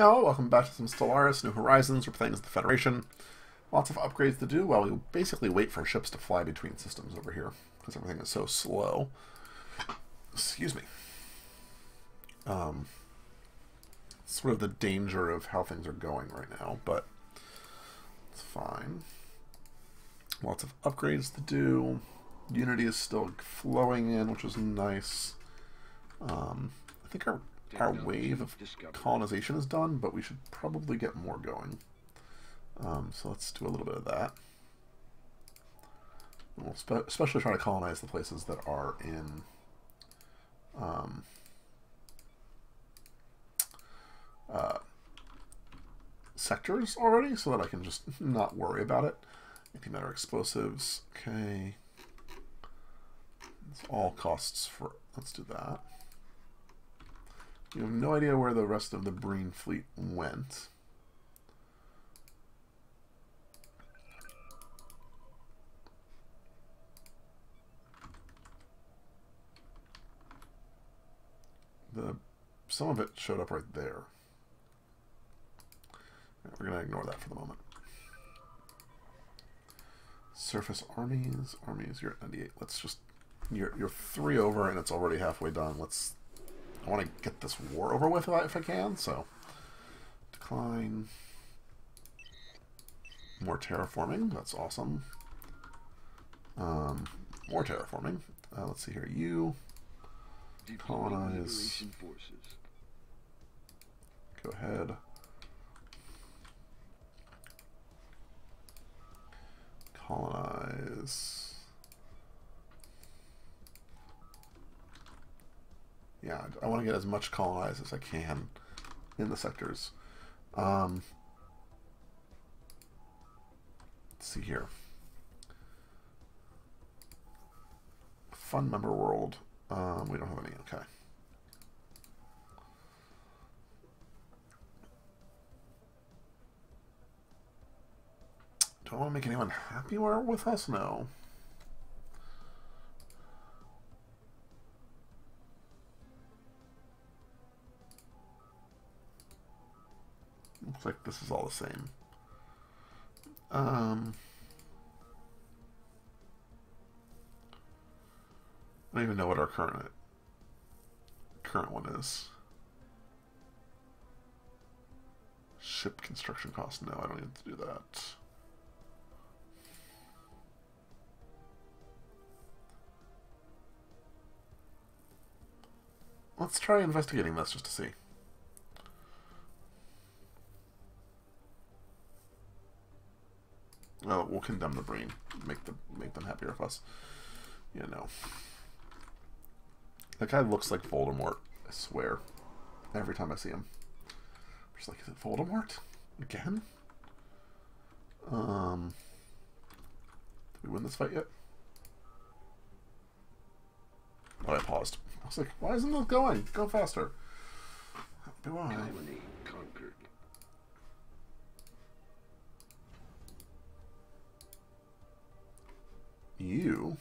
Hello, welcome back to some Stellaris, New Horizons, we're playing as the Federation. Lots of upgrades to do while we basically wait for ships to fly between systems over here, because everything is so slow. Excuse me. Um, sort of the danger of how things are going right now, but it's fine. Lots of upgrades to do. Unity is still flowing in, which is nice. Um, I think our our wave of colonization is done, but we should probably get more going. Um, so let's do a little bit of that. We'll spe especially try to colonize the places that are in um, uh, sectors already, so that I can just not worry about it. Antimatter explosives, okay. It's all costs for, let's do that. You have no idea where the rest of the Breen fleet went. The some of it showed up right there. We're going to ignore that for the moment. Surface armies, armies, you're at 98. Let's just, you're, you're three over and it's already halfway done. Let's I want to get this war over with if I can, so decline. More terraforming, that's awesome. Um, more terraforming. Uh, let's see here, you colonize. Go ahead. Colonize. Yeah, I want to get as much colonized as I can in the sectors. Um, let's see here. Fun member world. Um, we don't have any. Okay. Do I want to make anyone happy with us? No. Looks like this is all the same. Um, I don't even know what our current current one is. Ship construction cost. No, I don't need to do that. Let's try investigating this just to see. Well, we'll condemn the Breen. Make them make them happier with us. You know. That guy looks like Voldemort, I swear. Every time I see him. I'm just like, is it Voldemort? Again? Um Did we win this fight yet? Oh, I paused. I was like, why isn't it going? Go faster. Do I? You.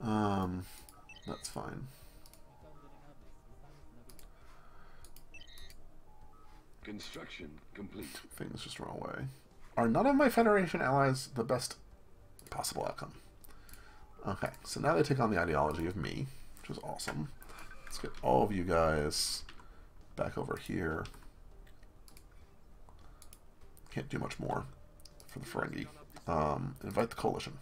Um, that's fine. Construction complete. Things just run away. Are none of my Federation allies the best possible outcome? Okay, so now they take on the ideology of me, which is awesome. Let's get all of you guys back over here. Can't do much more for the Ferengi. Um, invite the coalition.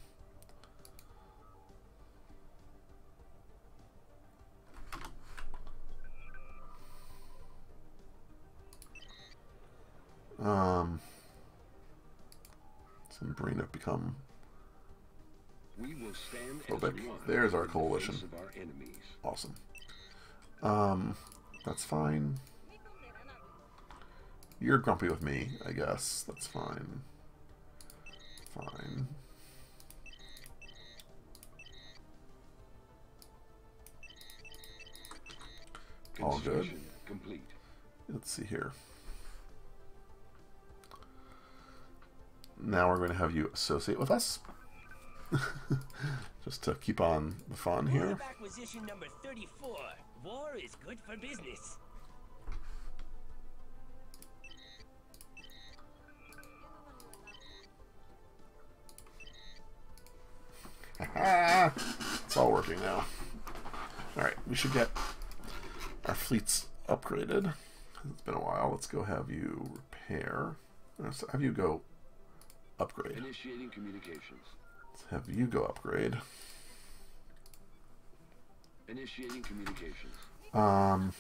Um, some Breen have become we will stand phobic. There's our coalition. Our awesome. Um, that's fine. You're grumpy with me, I guess. That's fine fine. All good. Complete. Let's see here. Now we're going to have you associate with us. Just to keep on the fun here. Acquisition number 34. War is good for business. It's all working now. Alright, we should get our fleets upgraded. It's been a while. Let's go have you repair. Let's have you go upgrade. Initiating communications. Let's have you go upgrade. Initiating communications. Um,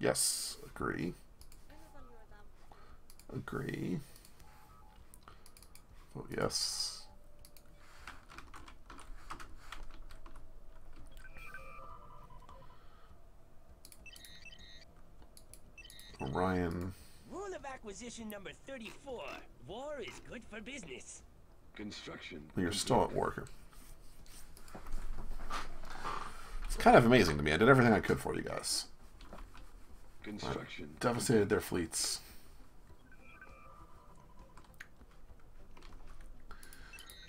yes, agree. Agree. Vote yes. Orion. Rule of acquisition number 34. War is good for business. Construction. You're still at war here. It's kind of amazing to me. I did everything I could for you guys. Construction. Devastated their fleets.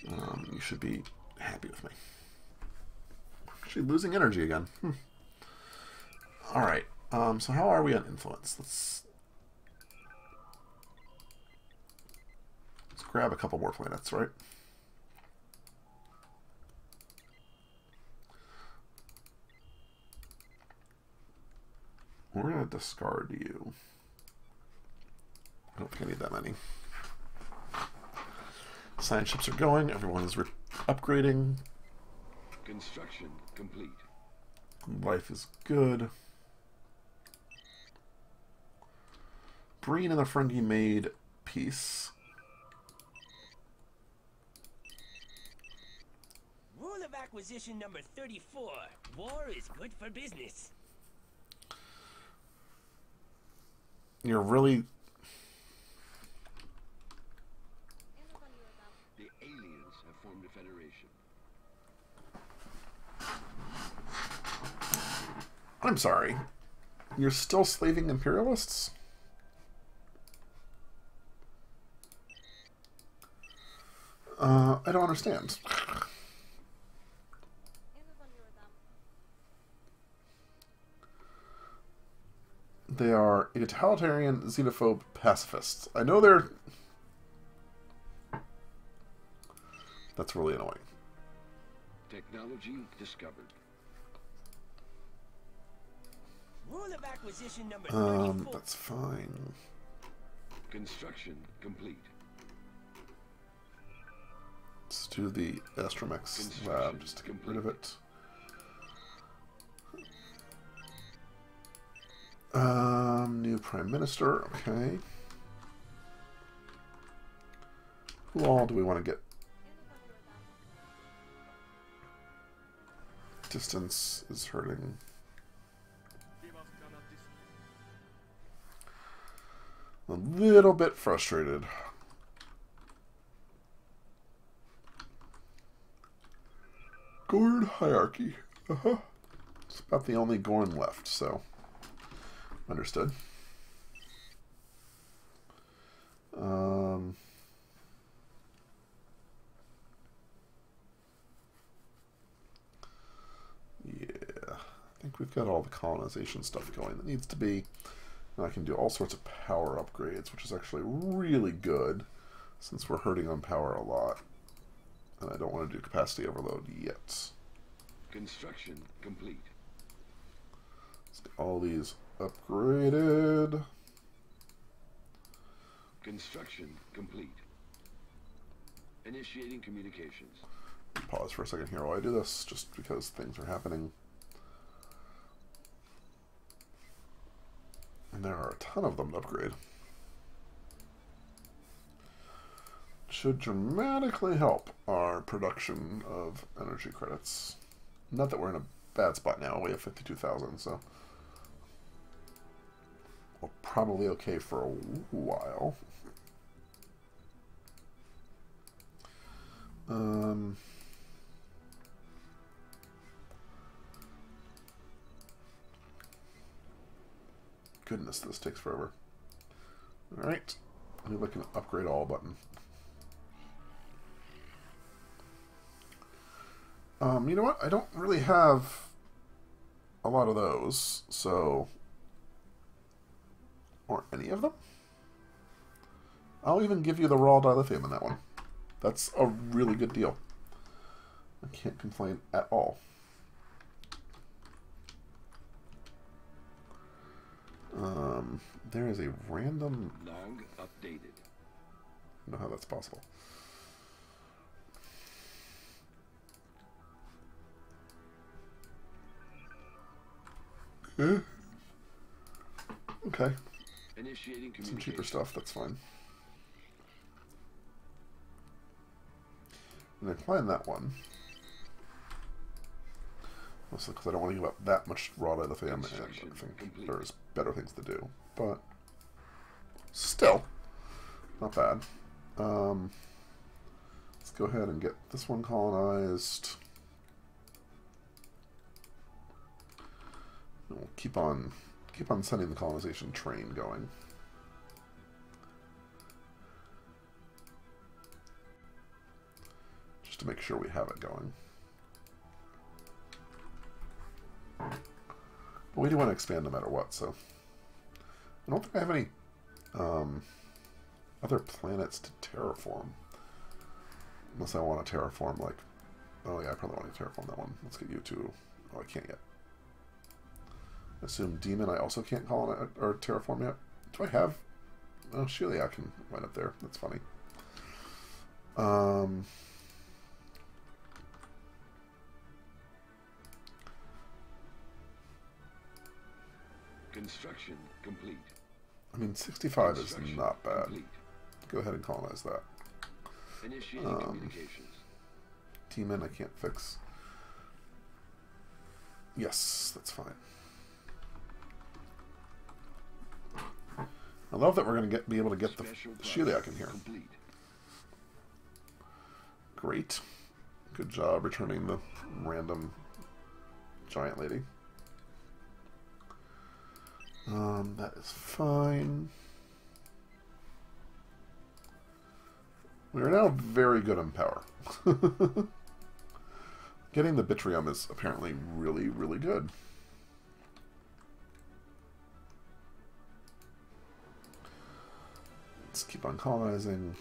Um, you should be happy with me. Actually, losing energy again. Hmm. All right. Um, so how are we on influence? Let's let's grab a couple more planets, right? We're gonna discard you. I don't think I need that many. Science ships are going. Everyone is upgrading. Construction complete. Life is good. Breen and the Ferengi made peace. Rule of acquisition number 34. War is good for business. You're really The aliens have formed a federation. I'm sorry. You're still slaving imperialists? Uh, I don't understand. They are egalitarian, xenophobe pacifists. I know they're. That's really annoying. Technology discovered. Rule of acquisition number 34. Um, that's fine. Construction complete. Let's do the Astromech lab just to get rid of it. Um, new Prime Minister, okay. Who all do we want to get? Distance is hurting. A little bit frustrated. Gorn hierarchy. Uh huh. It's about the only Gorn left, so understood. Um. Yeah, I think we've got all the colonization stuff going that needs to be. And I can do all sorts of power upgrades, which is actually really good since we're hurting on power a lot. And I don't want to do capacity overload yet. Construction complete. Let's get all these upgraded. Construction complete. Initiating communications. Pause for a second here while I do this, just because things are happening. And there are a ton of them to upgrade. Should dramatically help our production of energy credits. Not that we're in a bad spot now, we have 52,000, so we're probably okay for a while. Um, goodness, this takes forever. Alright, me look at upgrade all button. Um, you know what? I don't really have a lot of those, so... Or any of them? I'll even give you the raw dilithium in that one. That's a really good deal. I can't complain at all. Um, there is a random. Log updated. I don't know how that's possible. Eh. Okay, Initiating some cheaper stuff. That's fine. And decline that one. Mostly because I don't want to give up that much raw dilithium, and I think complete. there's better things to do. But still, not bad. Um, let's go ahead and get this one colonized. Keep on keep on sending the colonization train going. Just to make sure we have it going. But we do want to expand no matter what, so I don't think I have any um, other planets to terraform. Unless I want to terraform, like, oh yeah, I probably want to terraform that one. Let's get you to, oh, I can't yet. Assume Demon I also can't call it or terraform yet. Do I have, oh, Shelia can wind up there. That's funny. Um, Construction complete. I mean, 65 is not bad. Complete. Go ahead and colonize that. Initiating Um, communications. Demon I can't fix. Yes, that's fine. I love that we're going to get be able to get the Sheliak in here. Great. Good job returning the random giant lady. Um, that is fine. We are now very good on power. Getting the Bitrium is apparently really, really good. Let's keep on colonizing.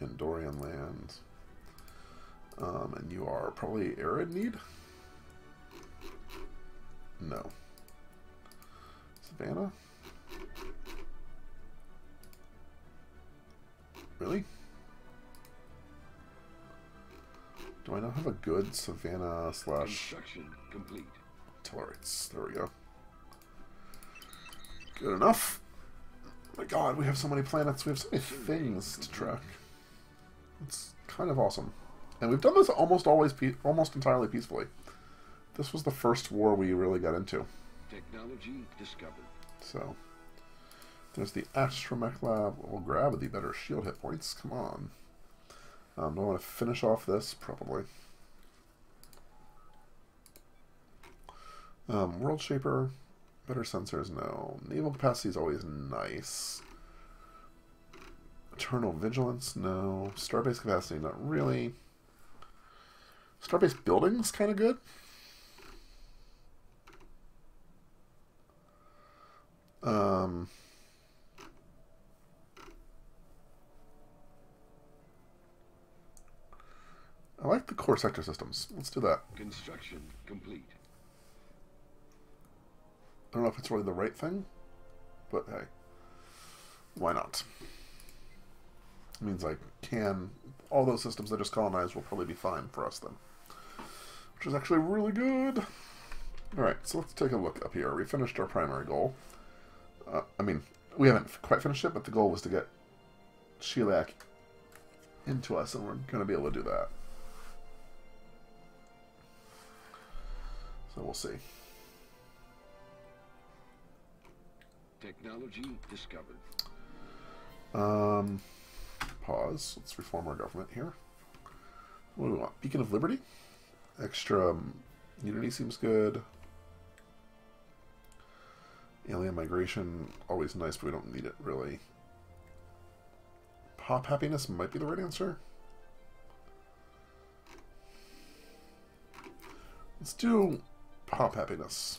Andorian land. Um, and you are probably arid need? No. Savannah? Really? Do I not have a good Savannah slash Construction complete. There we go. Good enough. Oh my god, we have so many planets. We have so many things to track. It's kind of awesome. And we've done this almost always, pe- almost entirely peacefully. This was the first war we really got into. Technology discovered. So, there's the Astromech Lab. We'll grab the better shield hit points. Come on. Um, do I want to finish off this? Probably. Um, World Shaper. Better sensors? No. Naval capacity is always nice. Eternal Vigilance? No. Starbase capacity? Not really. Starbase buildings? Kind of good. Um, I like the core sector systems. Let's do that. Construction complete. I don't know if it's really the right thing, but hey, why not? It means I can. All those systems I just colonized will probably be fine for us then, which is actually really good. All right, so let's take a look up here. We finished our primary goal. Uh, I mean, we haven't quite finished it, but the goal was to get Sheliak into us, and we're going to be able to do that. So we'll see. Technology discovered. Um, pause. Let's reform our government here. What do we want? Beacon of Liberty? Extra um, unity seems good. Alien migration, always nice, but we don't need it really. Pop happiness might be the right answer. Let's do pop happiness.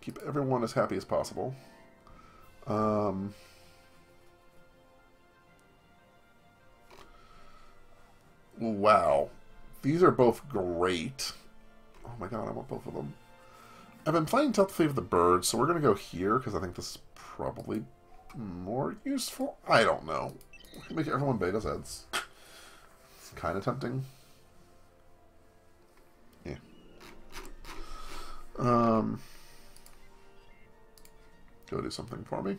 keep everyone as happy as possible. Um, wow. These are both great. Oh my god, I want both of them. I've been playing Telepathy of the Birds, so we're going to go here, because I think this is probably more useful. I don't know. We can make everyone beta's heads. It's kind of tempting. Yeah. Um go do something for me.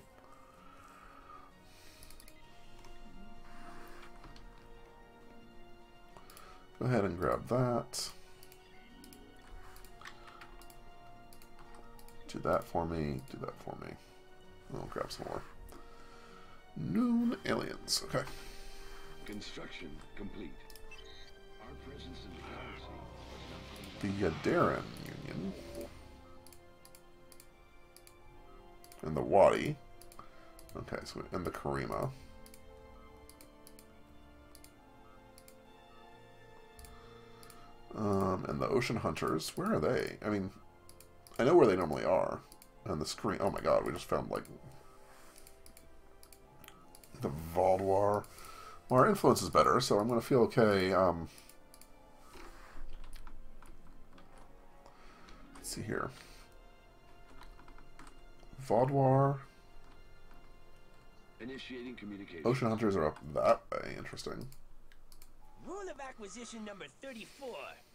Go ahead and grab that. Do that for me. Do that for me. I'll grab some more. Noon aliens. Okay. Construction complete. Our presence in the galaxy The Yadaran Union. And the Wadi. Okay, so and the Karemma. Um, and the Ocean Hunters. Where are they? I mean, I know where they normally are. And the screen. Oh my god, we just found like the Vaadwaur. Well, our influence is better, so I'm going to feel okay. Um, let's see here. Vaadwaur. initiating communication. Ocean Hunters are up that way. Interesting. Rule of acquisition number 34.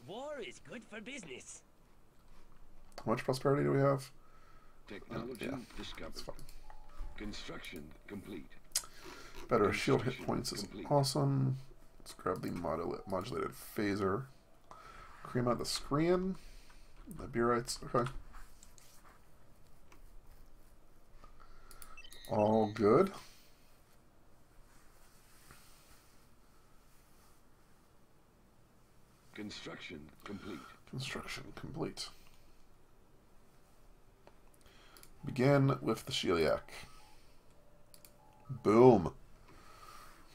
War is good for business. How much prosperity do we have? Technology yeah, discovered. That's fine. Construction complete. Better shield hit points is complete. awesome. Let's grab the modula- modulated phaser. Cream out the Screen. The Burites. Okay. All good. Construction complete. Construction complete. Begin with the Sheliak. Boom.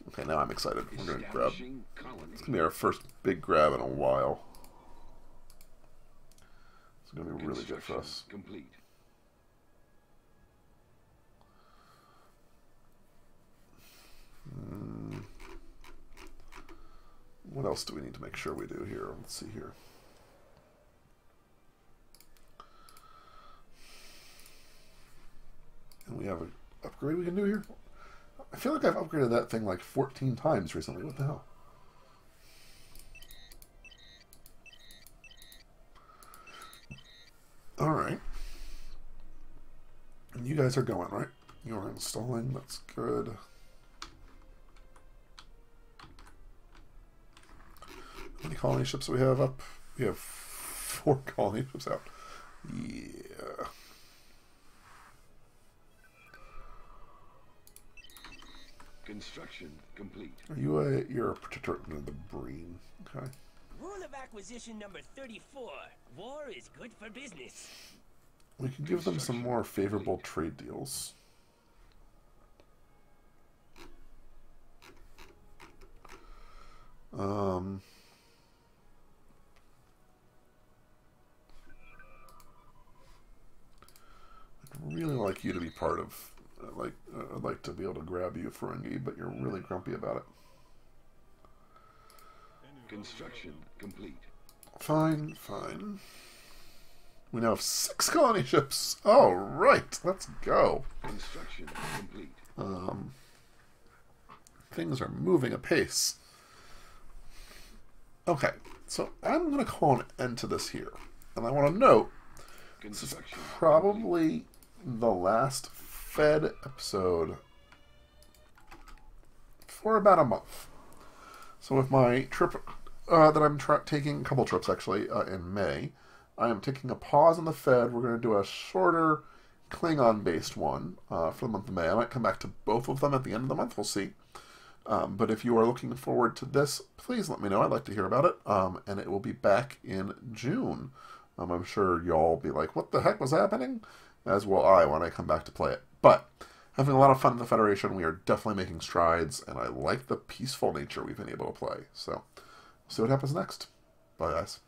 Okay, now I'm excited. We're going to grab. It's going to be our first big grab in a while. It's going to be really good for us. Complete. What else do we need to make sure we do here? Let's see here. And we have an upgrade we can do here. I feel like I've upgraded that thing like 14 times recently. What the hell? Alright. And you guys are going, right? You are installing. That's good. How many colony ships do we have up? We have four colony ships out. Yeah. Construction complete. Are you a you're a protectorate of the Breen? Okay. Rule of acquisition number 34. War is good for business. We can give them some more favorable trade deals. Um, I'd really like you to be part of. I'd like uh, I'd like to be able to grab you, Ferengi, but you're really grumpy about it. Construction complete. Fine, fine. We now have six colony ships. All right, let's go. Construction complete. Um, things are moving apace. Okay, so I'm going to call an end to this here. And I want to note this is probably the last Fed episode for about a month. So with my trip uh, that I'm taking, a couple trips actually, uh, in May, I am taking a pause on the Fed. We're going to do a shorter Klingon-based one uh, for the month of May. I might come back to both of them at the end of the month. We'll see. Um, but if you are looking forward to this, please let me know. I'd like to hear about it. Um, and it will be back in June. Um, I'm sure y'all be like, what the heck was happening? As will I when I come back to play it. But having a lot of fun in the Federation. We are definitely making strides, and I like the peaceful nature we've been able to play. So, we'll see what happens next. Bye, guys.